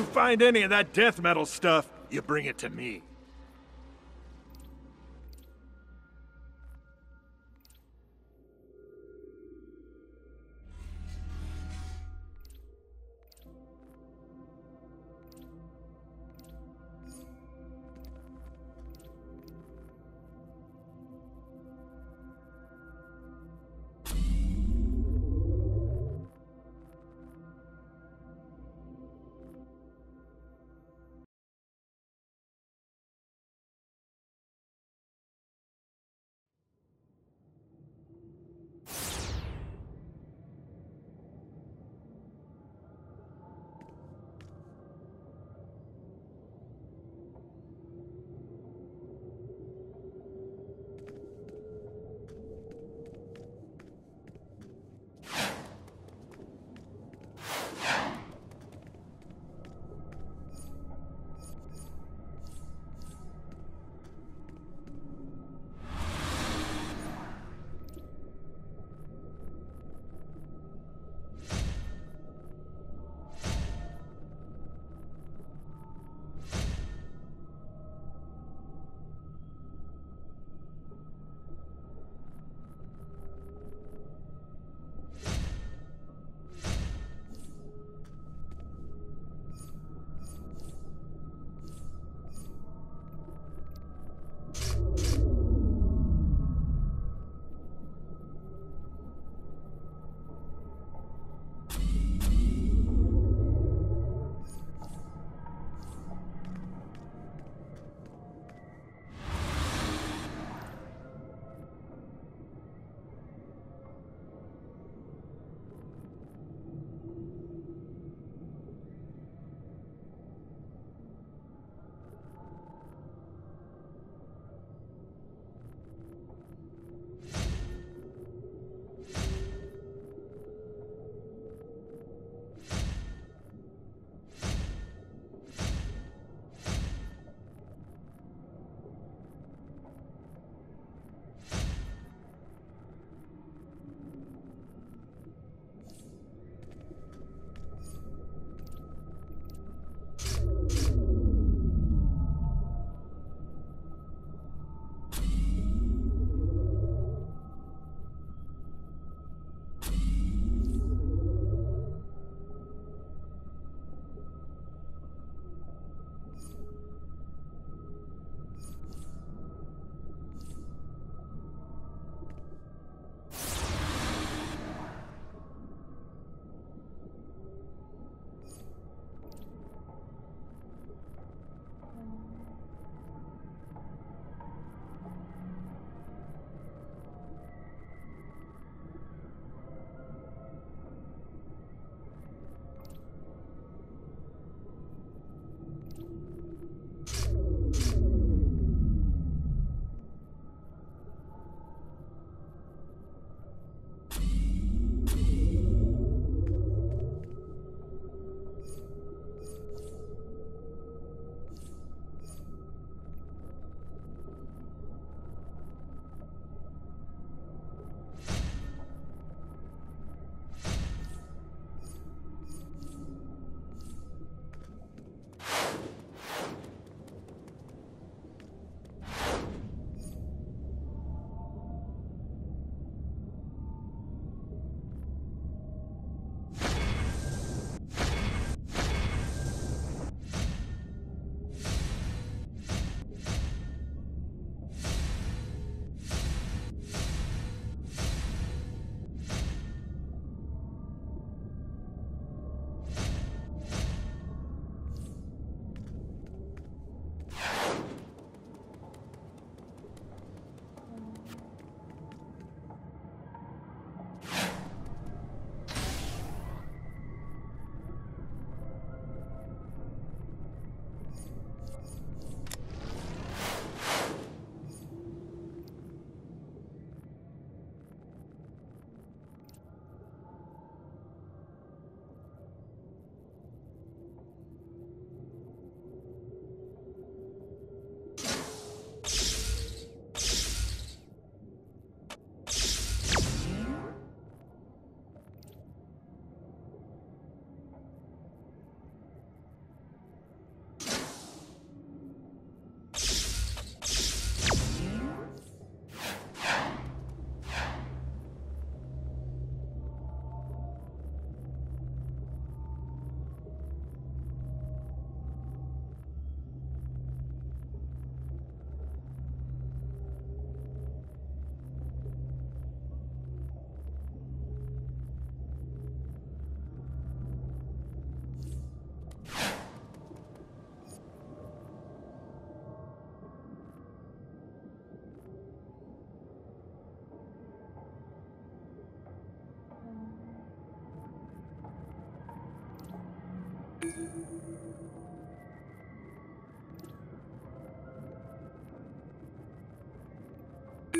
You find any of that death metal stuff, you bring it to me.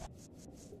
フフフ。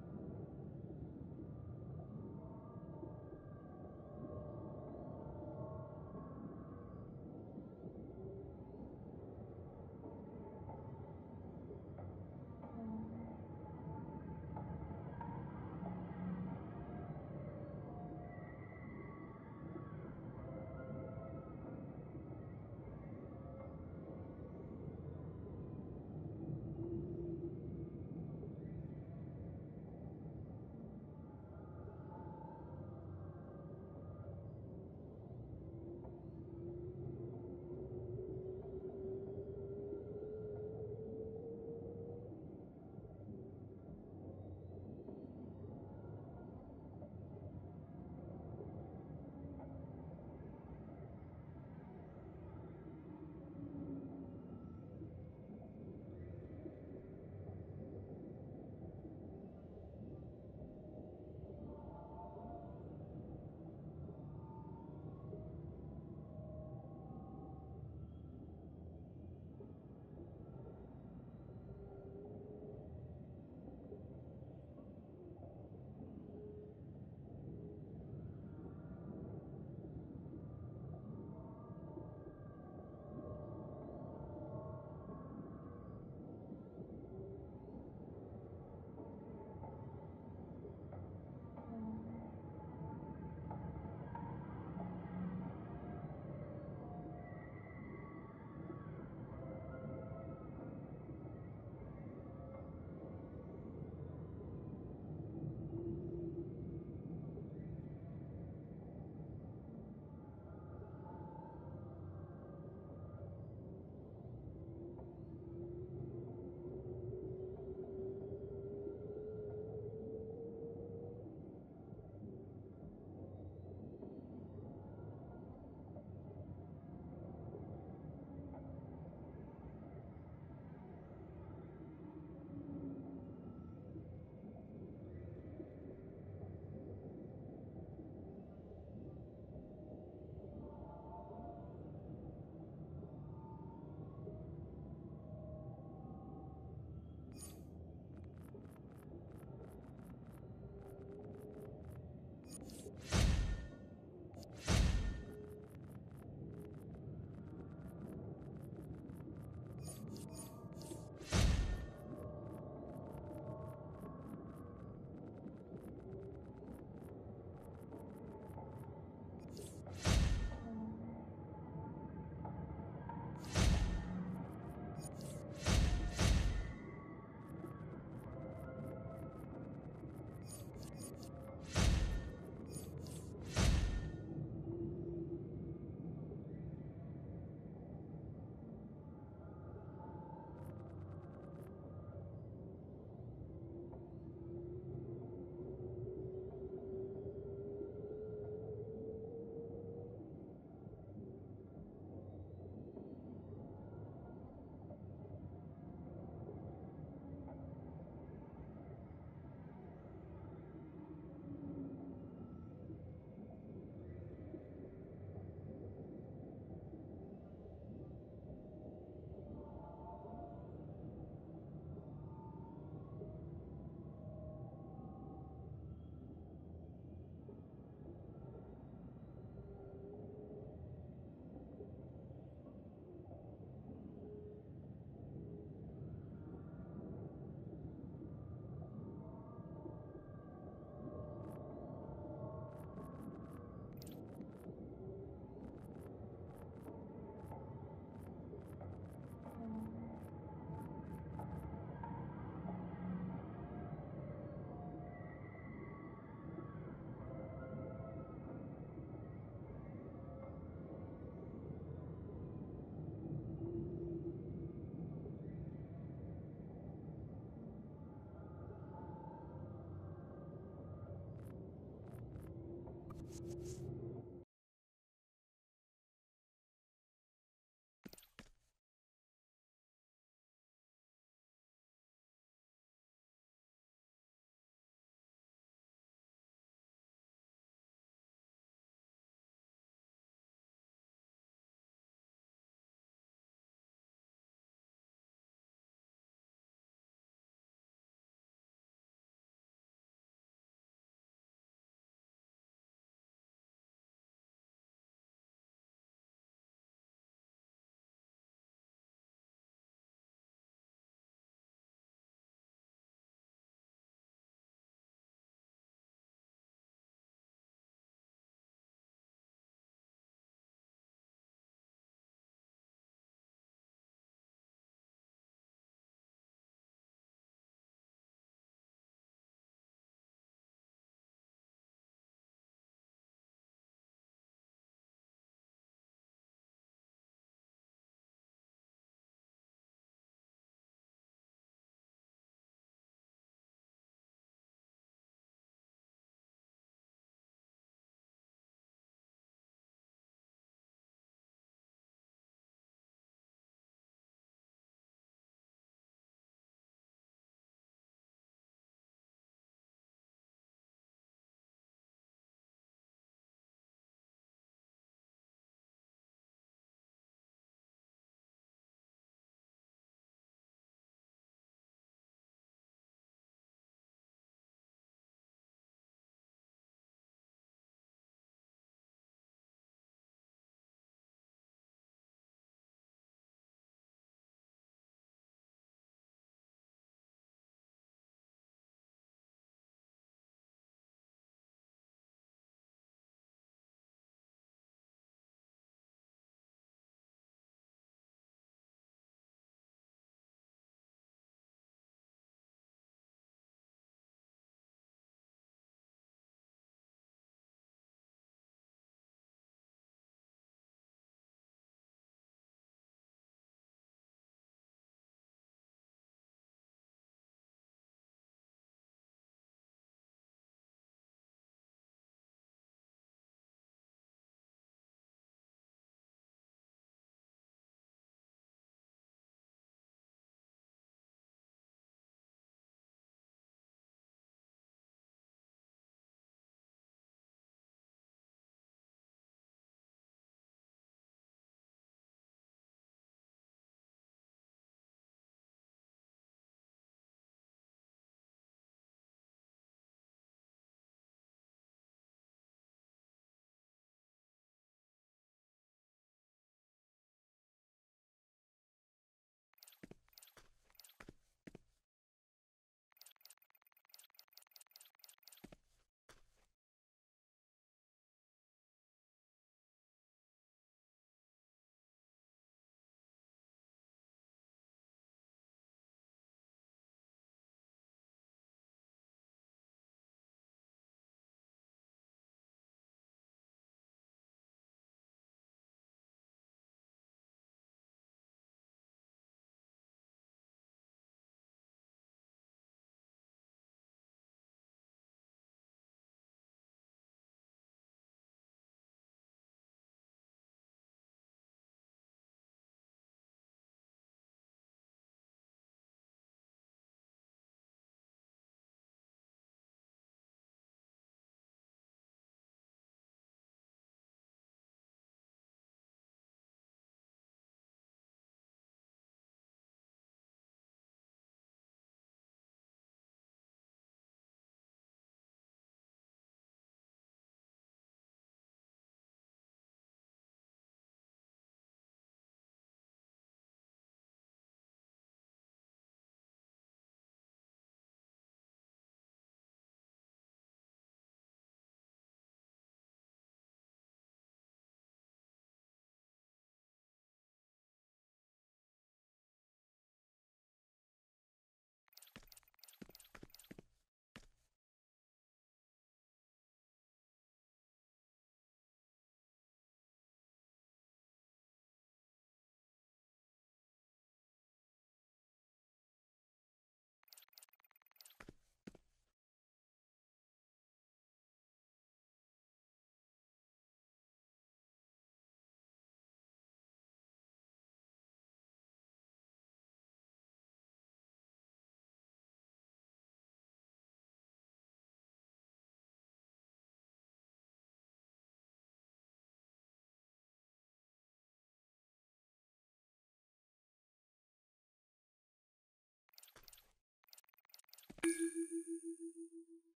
フフフフ。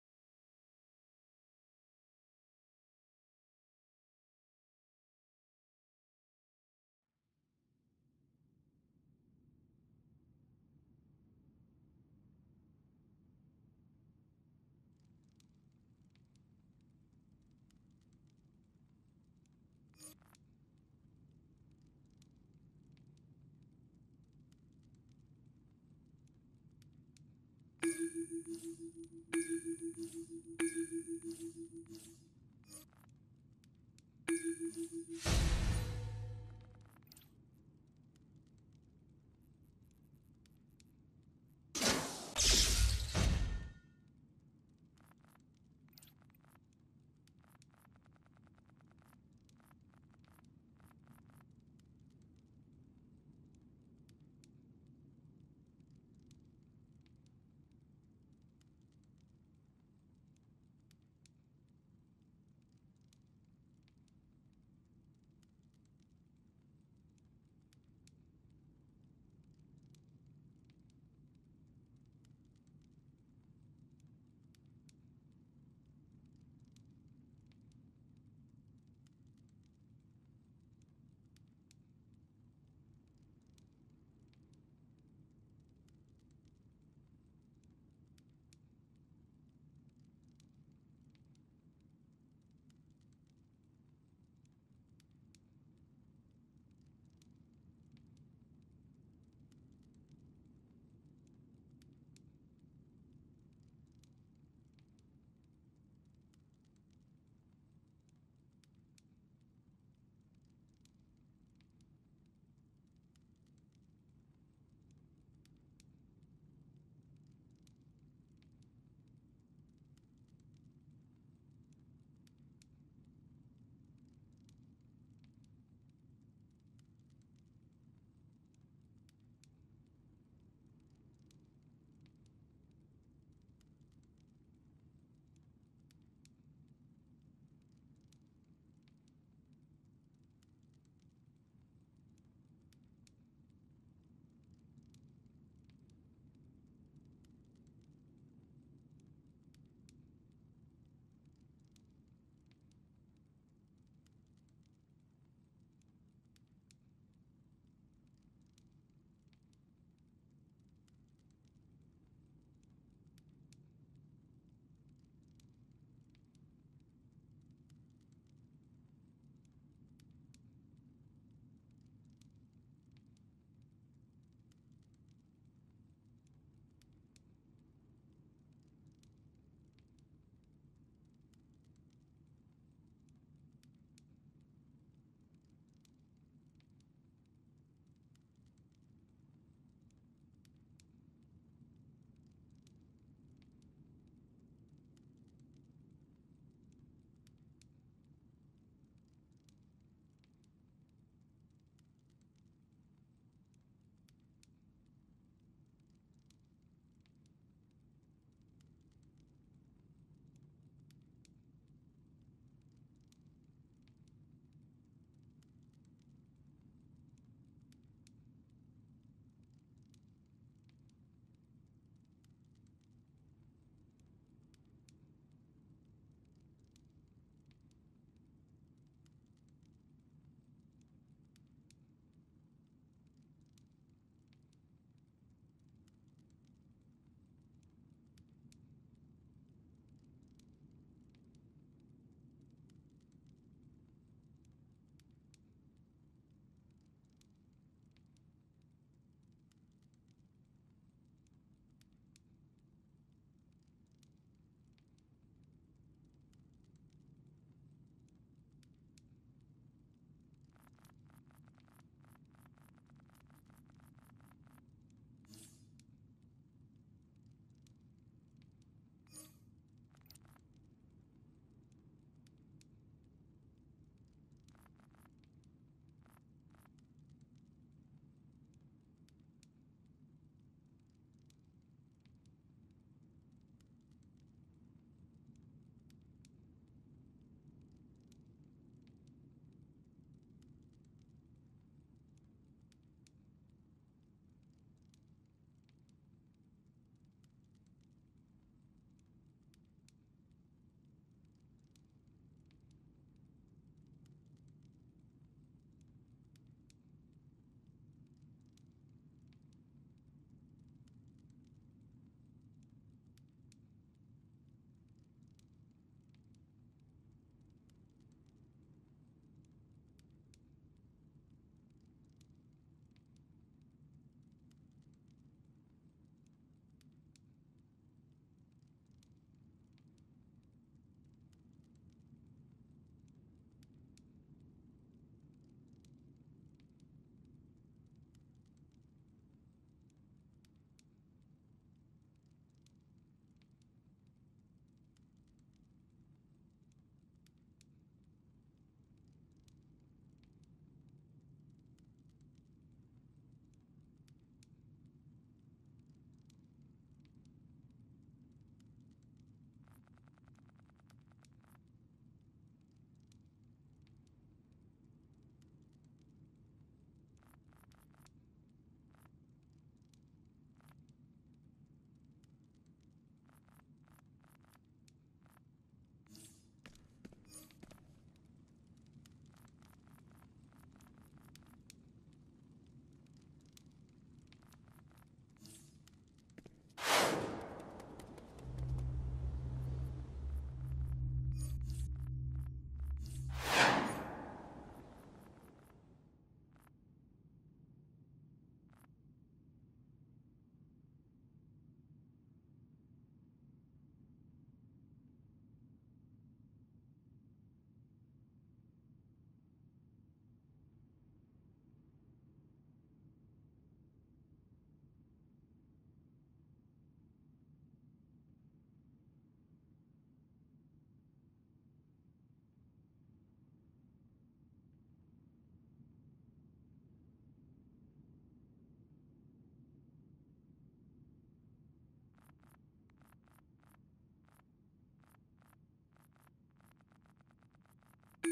you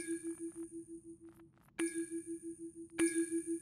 Thank you.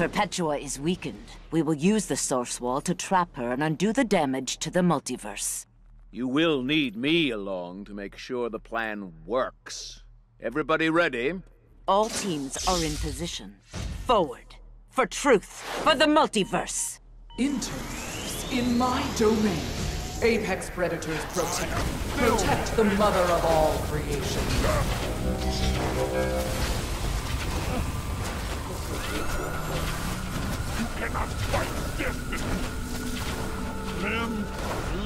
Perpetua is weakened. We will use the Source Wall to trap her and undo the damage to the multiverse. You will need me along to make sure the plan works. Everybody ready? All teams are in position. Forward. For truth. For the multiverse. Interverse in my domain. Apex predators protect. Protect the mother of all creation. Cannot fight destiny. Limb,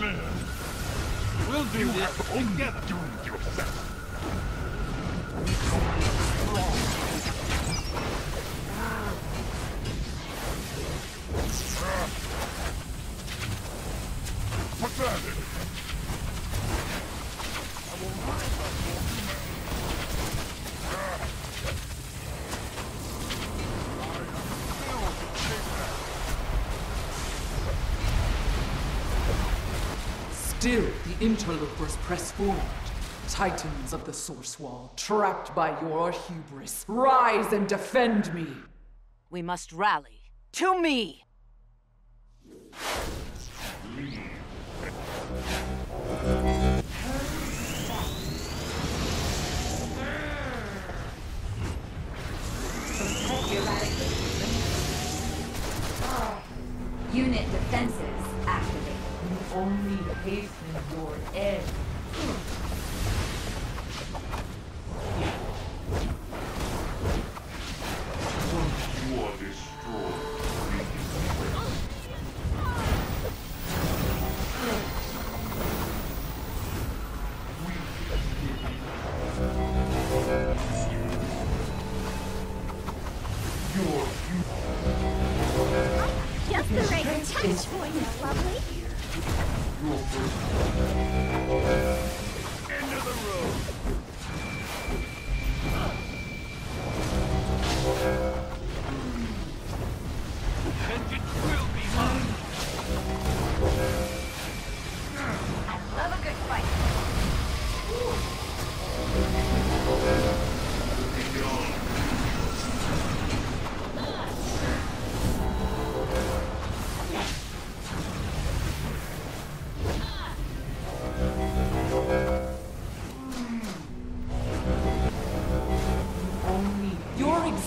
limb. We'll do You this have only together. doomed yourself. Pathetic. Still, the interlopers press forward. Titans of the Source Wall, trapped by your hubris, rise and defend me! We must rally. To me! Unit defenses activated. You only hasten your end.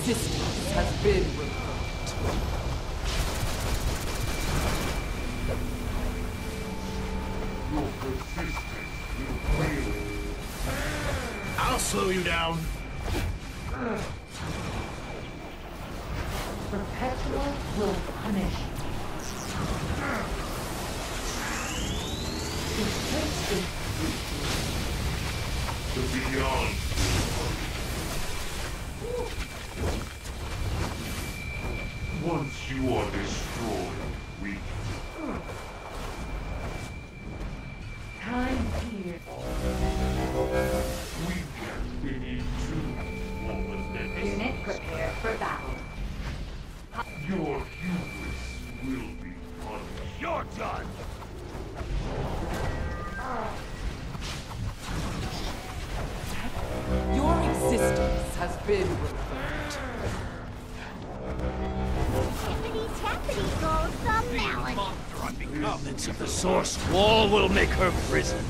Your existence has been will make her prison.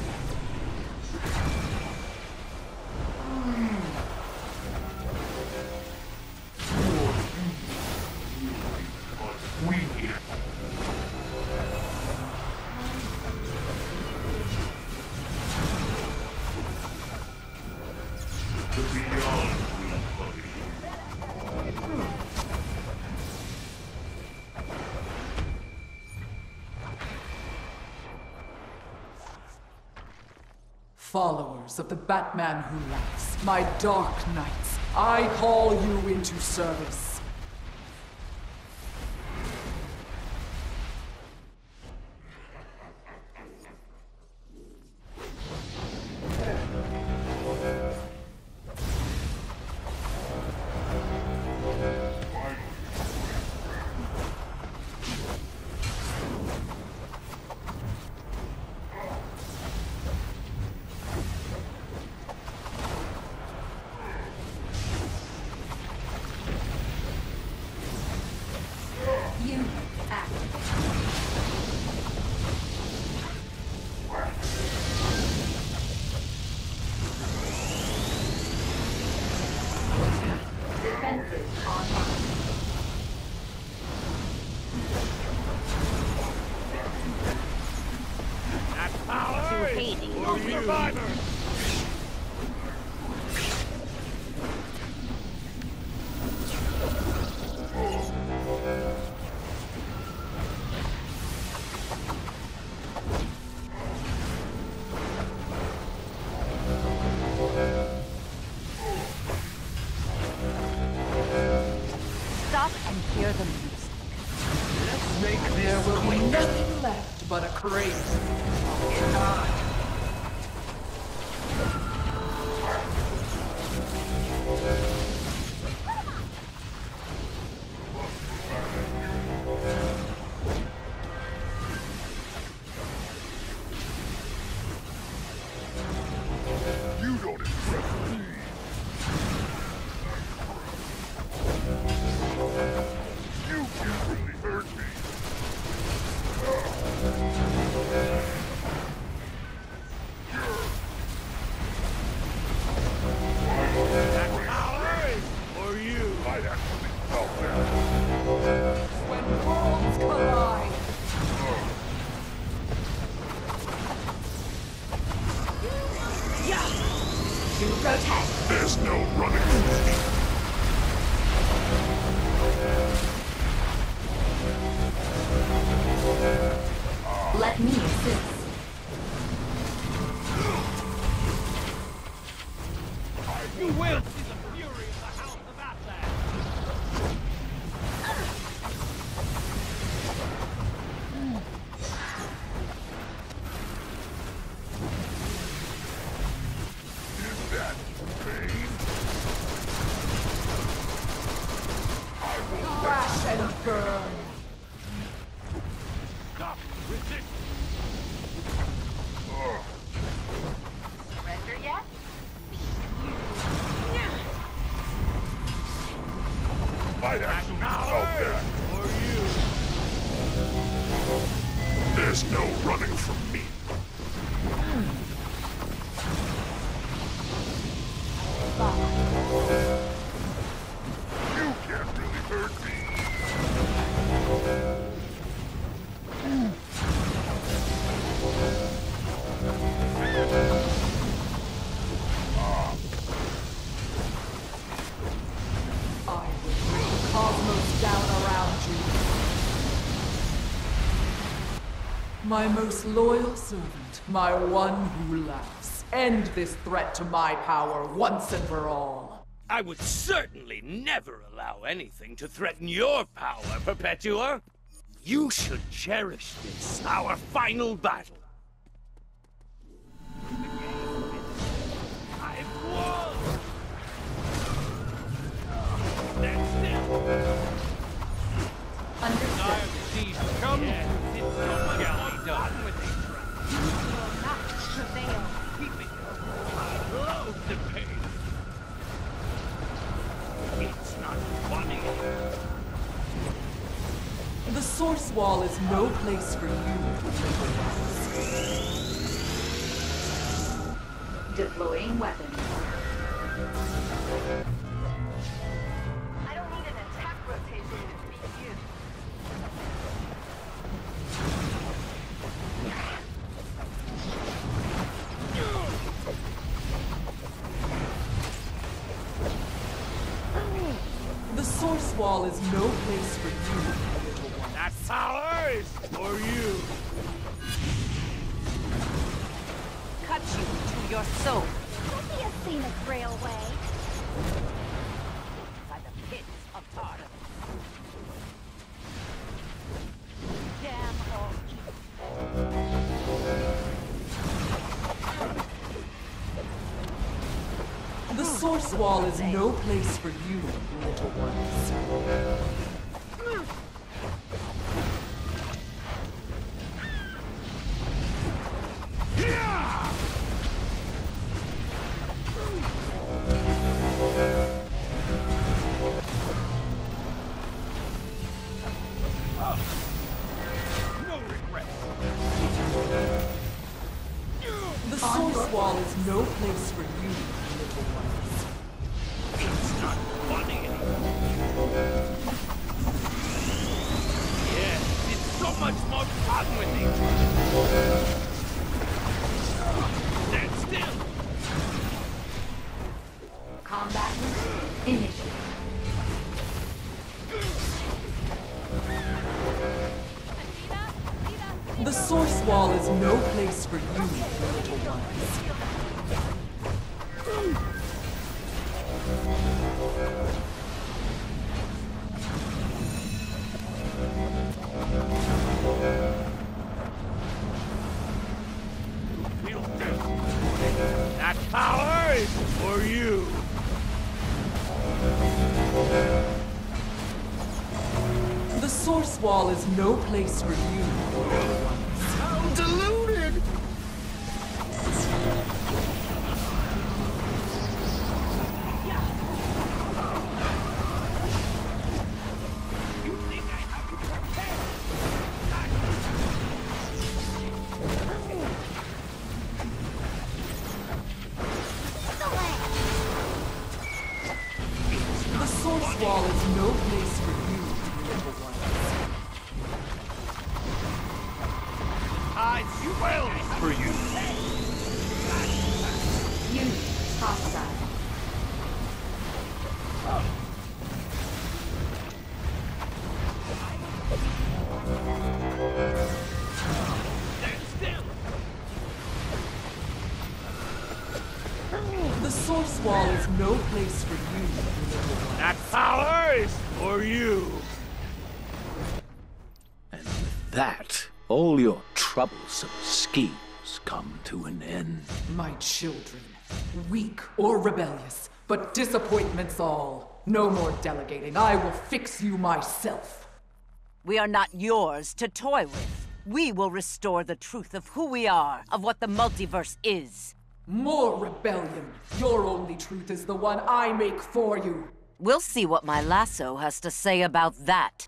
Followers of the Batman who laughs, my dark knights, I call you into service. cosmos down around you. My most loyal servant, my one who laughs. End this threat to my power once and for all. I would certainly never allow anything to threaten your power, Perpetua. You should cherish this, our final battle. Source Wall is no place for you. Deploying weapon. Source Wall is no place for you, little ones. Wall is no place for you, I will for you. Unit hostile. Troublesome schemes come to an end. My children, weak or rebellious, but disappointments all. No more delegating. I will fix you myself. We are not yours to toy with. We will restore the truth of who we are, of what the multiverse is. More rebellion. Your only truth is the one I make for you. We'll see what my lasso has to say about that.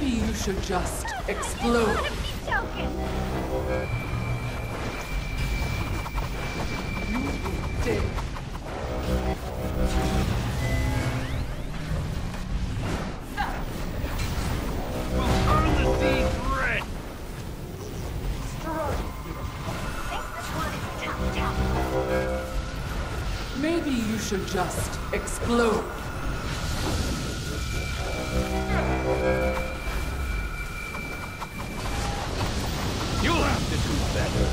Maybe you should just explode. You will dare. Turn the seed red. Maybe you should just explode. Have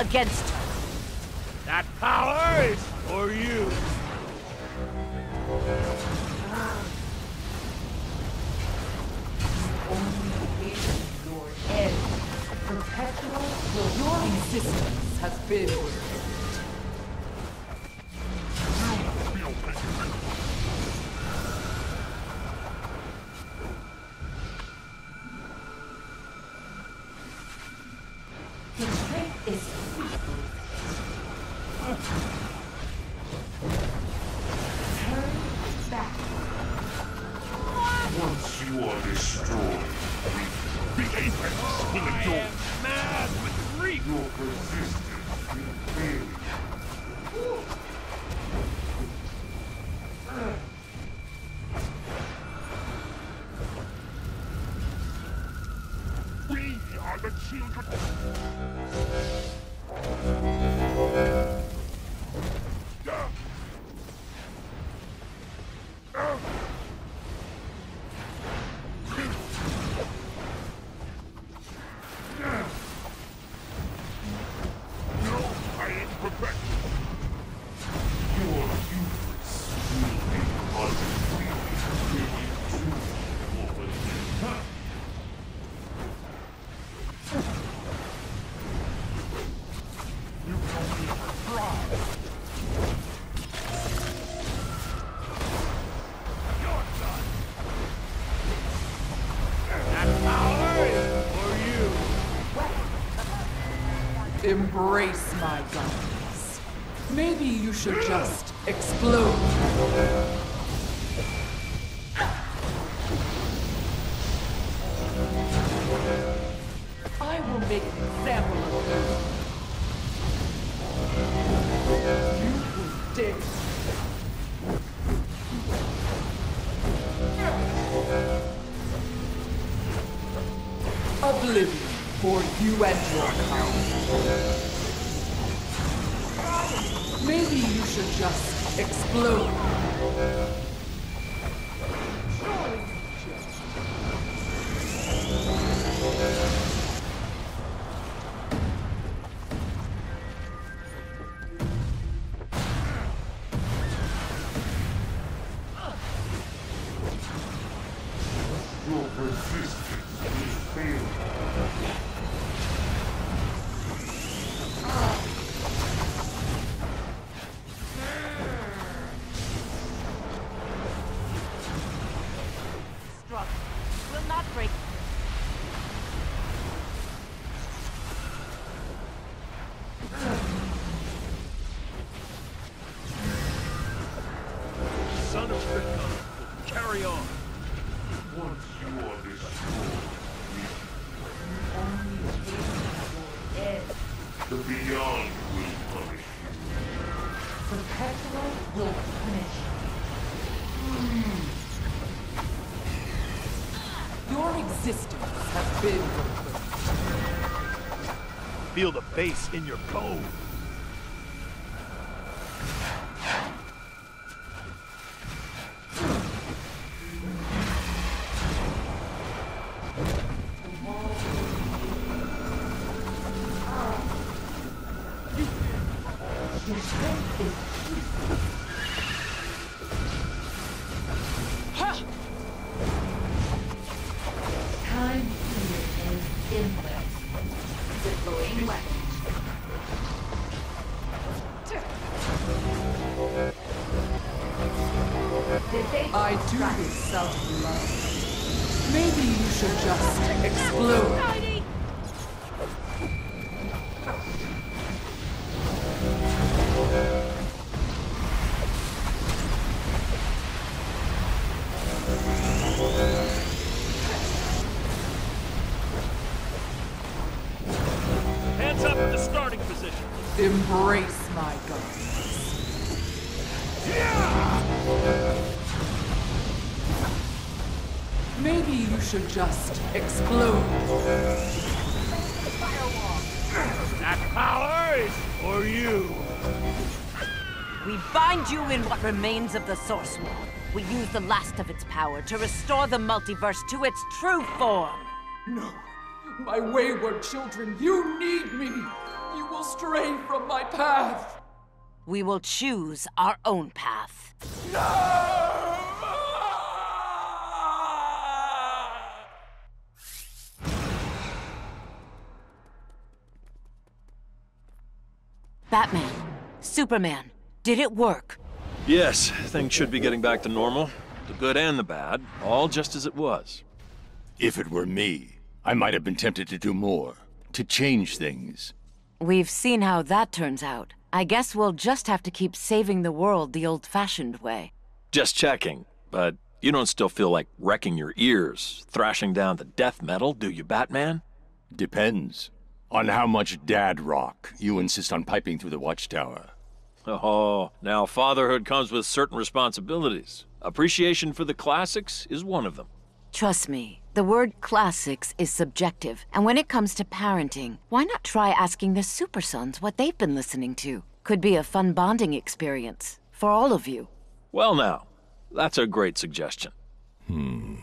against Embrace my guns. Maybe you should just explode Heartbreak. Feel the bass in your bones. Embrace my Maybe you should just explode. That power is for you. We bind you in what remains of the Source Wall. We use the last of its power to restore the multiverse to its true form. No, my wayward children, you need me. You will stray from my path. We will choose our own path. Batman, Superman, did it work? Yes, things should be getting back to normal. The good and the bad, all just as it was. If it were me, I might have been tempted to do more, to change things. We've seen how that turns out. I guess we'll just have to keep saving the world the old-fashioned way. Just checking, but you don't still feel like wrecking your ears, thrashing down the death metal, do you, Batman? Depends. On how much dad rock you insist on piping through the watchtower. Oh, now fatherhood comes with certain responsibilities. Appreciation for the classics is one of them. Trust me, the word classics is subjective, and when it comes to parenting, why not try asking the Super Sons what they've been listening to? Could be a fun bonding experience for all of you. Well, now, that's a great suggestion. Hmm.